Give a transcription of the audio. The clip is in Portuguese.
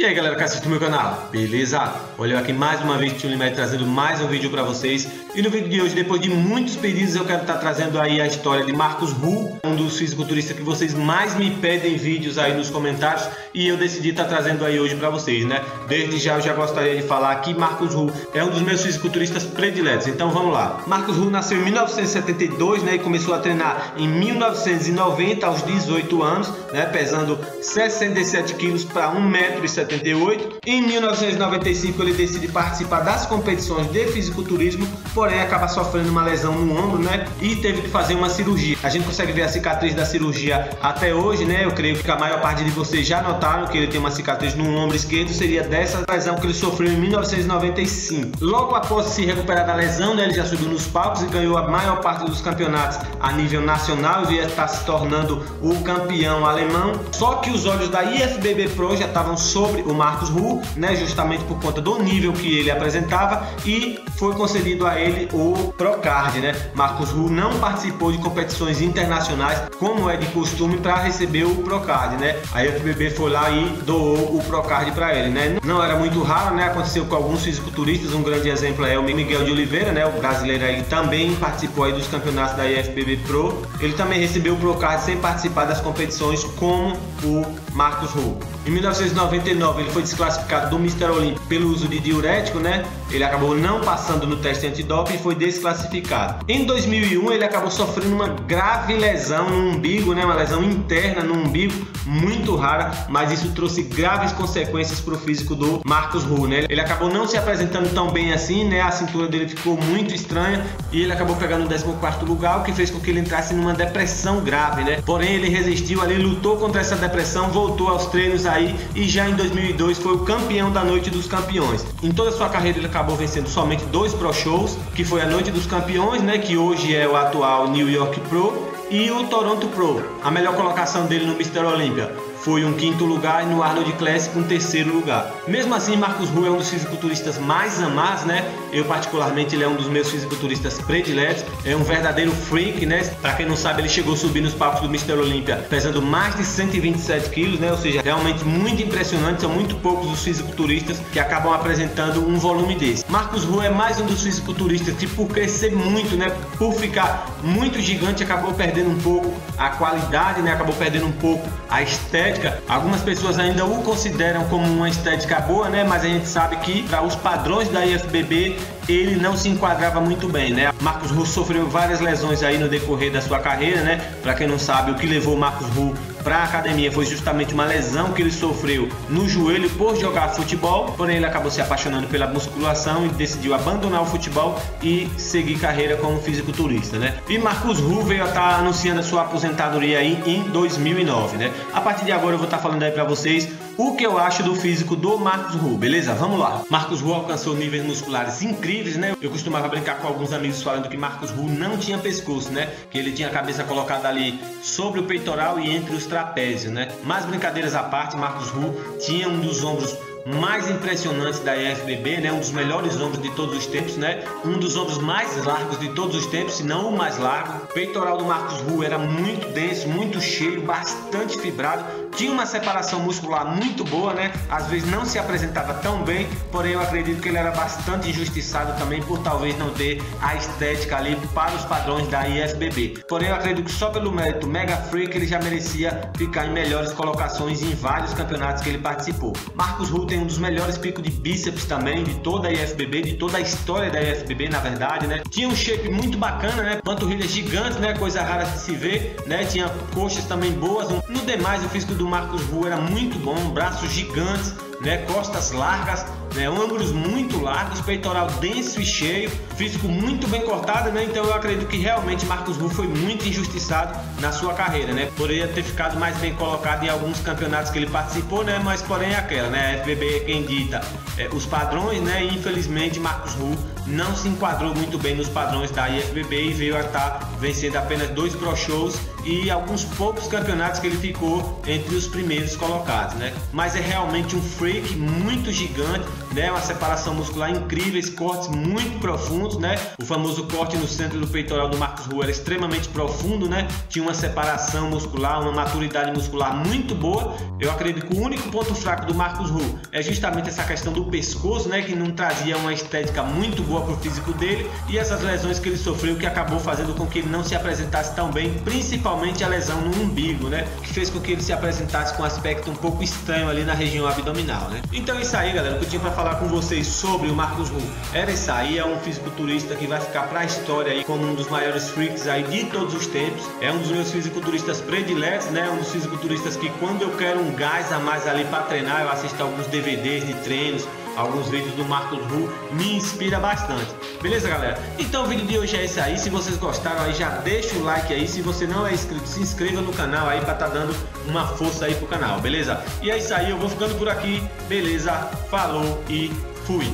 E aí galera que assiste o meu canal, beleza? Olha aqui mais uma vez, Tio Limed trazendo mais um vídeo para vocês E no vídeo de hoje, depois de muitos pedidos, eu quero estar tá trazendo aí a história de Marcos Hu Um dos fisiculturistas que vocês mais me pedem vídeos aí nos comentários E eu decidi estar tá trazendo aí hoje para vocês, né? Desde já eu já gostaria de falar que Marcos Hu é um dos meus fisiculturistas prediletos Então vamos lá Marcos Hu nasceu em 1972, né? E começou a treinar em 1990 aos 18 anos, né? Pesando 67 quilos para 1,70m 1978. Em 1995 ele decide participar das competições de fisiculturismo, porém acaba sofrendo uma lesão no ombro, né? E teve que fazer uma cirurgia. A gente consegue ver a cicatriz da cirurgia até hoje, né? Eu creio que a maior parte de vocês já notaram que ele tem uma cicatriz no ombro esquerdo, seria dessa lesão que ele sofreu em 1995. Logo após se recuperar da lesão, né, ele já subiu nos palcos e ganhou a maior parte dos campeonatos a nível nacional e está se tornando o campeão alemão. Só que os olhos da IFBB Pro já estavam sobre o Marcos Hu, né, justamente por conta do nível que ele apresentava e foi concedido a ele o Procard, né? Marcos Hu não participou de competições internacionais como é de costume para receber o Procard, né? A FBB foi lá e doou o Procard para ele, né? Não era muito raro, né? Aconteceu com alguns fisiculturistas, um grande exemplo é o Miguel de Oliveira, né? O brasileiro aí também participou aí dos campeonatos da IFBB Pro. Ele também recebeu o Procard sem participar das competições como o Marcos Hu. Em 1999 ele foi desclassificado do Mr. Olímpico pelo uso de diurético, né? Ele acabou não passando no teste antidoping e foi desclassificado. Em 2001 ele acabou sofrendo uma grave lesão no umbigo, né? Uma lesão interna no umbigo, muito rara, mas isso trouxe graves consequências para o físico do Marcos Hu, né? Ele acabou não se apresentando tão bem assim, né? A cintura dele ficou muito estranha e ele acabou pegando o 14 lugar, o que fez com que ele entrasse numa depressão grave, né? Porém ele resistiu ali, lutou contra essa depressão, voltou aos treinos aí e já em 2002 foi o campeão da Noite dos Campeões. Em toda a sua carreira ele acabou vencendo somente dois Pro Shows, que foi a Noite dos Campeões, né, que hoje é o atual New York Pro, e o Toronto Pro. A melhor colocação dele no Mr. Olympia foi um quinto lugar e no Arnold Classic um terceiro lugar. Mesmo assim, Marcos Rui é um dos fisiculturistas mais amados, né? Eu particularmente ele é um dos meus fisiculturistas prediletos, é um verdadeiro freak, né? Para quem não sabe, ele chegou a subir nos palcos do Mr. Olympia pesando mais de 127 quilos, né? Ou seja, realmente muito impressionante, são muito poucos os fisiculturistas que acabam apresentando um volume desse. Marcos Rui é mais um dos fisiculturistas que por crescer muito, né? Por ficar muito gigante, acabou perdendo um pouco a qualidade, né? Acabou perdendo um pouco a estética estética, algumas pessoas ainda o consideram como uma estética boa, né? Mas a gente sabe que para os padrões da IFBB ele não se enquadrava muito bem, né? Marcos Russo sofreu várias lesões aí no decorrer da sua carreira, né? Para quem não sabe, o que levou Marcos Russo para a academia foi justamente uma lesão que ele sofreu no joelho por jogar futebol, porém ele acabou se apaixonando pela musculação e decidiu abandonar o futebol e seguir carreira como fisiculturista, né? E Marcos Ru veio estar tá anunciando a sua aposentadoria aí em 2009, né? A partir de agora eu vou estar tá falando aí para vocês o que eu acho do físico do Marcos Ru, beleza? Vamos lá. Marcos Ru alcançou níveis musculares incríveis, né? Eu costumava brincar com alguns amigos falando que Marcos Ru não tinha pescoço, né? Que ele tinha a cabeça colocada ali sobre o peitoral e entre os trapézios, né? Mas brincadeiras à parte, Marcos Ru tinha um dos ombros mais impressionantes da IFBB, né? Um dos melhores ombros de todos os tempos, né? Um dos ombros mais largos de todos os tempos, se não o mais largo. O peitoral do Marcos Ru era muito denso, muito cheio, bastante fibrado. Tinha uma separação muscular muito boa, né? Às vezes não se apresentava tão bem, porém eu acredito que ele era bastante injustiçado também por talvez não ter a estética ali para os padrões da IFBB. Porém eu acredito que só pelo mérito Mega Freak ele já merecia ficar em melhores colocações em vários campeonatos que ele participou. Marcos Ru tem um dos melhores picos de bíceps também de toda a IFBB, de toda a história da IFBB, na verdade, né? Tinha um shape muito bacana, né? Panturrilhas gigantes, né? Coisa rara de se ver, né? Tinha coxas também boas. No demais, o físico do Marcos Ru era muito bom, braços gigantes, né? Costas largas, né? Ombros muito largos, peitoral denso e cheio, físico muito bem cortado, né? Então eu acredito que realmente Marcos Ru foi muito injustiçado na sua carreira, né? Poderia ter ficado mais bem colocado em alguns campeonatos que ele participou, né? Mas porém é aquela, né? A FBB é quem dita é, os padrões, né? E infelizmente Marcos Ru não se enquadrou muito bem nos padrões da IFBB e veio a estar vencendo apenas dois Pro Shows e alguns poucos campeonatos que ele ficou entre os primeiros colocados, né? Mas é realmente um freak muito gigante, né? Uma separação muscular incrível, cortes muito profundos, né? O famoso corte no centro do peitoral do Marcos Rua era extremamente profundo, né? Tinha uma separação muscular, uma maturidade muscular muito boa. Eu acredito que o único ponto fraco do Marcos Ru é justamente essa questão do pescoço, né? Que não trazia uma estética muito boa para o físico dele e essas lesões que ele sofreu que acabou fazendo com que ele não se apresentasse tão bem, principalmente a lesão no umbigo, né? Que fez com que ele se apresentasse com um aspecto um pouco estranho ali na região abdominal, né? Então é isso aí, galera. O que eu tinha para falar com vocês sobre o Marcos Ru era isso aí. É um fisiculturista que vai ficar para a história aí como um dos maiores freaks aí de todos os tempos. É um dos meus fisiculturistas prediletos, né? Um dos fisiculturistas que quando eu quero um gás a mais ali para treinar, eu assisto alguns DVDs de treinos, alguns vídeos do Marcos Ru, me inspira bastante. Beleza, galera? Então o vídeo de hoje é esse aí. Se vocês gostaram aí, já deixa o like aí. Se você não é inscrito, se inscreva no canal aí para tá dando uma força aí pro canal, beleza? E é isso aí, eu vou ficando por aqui. Beleza? Falou e fui.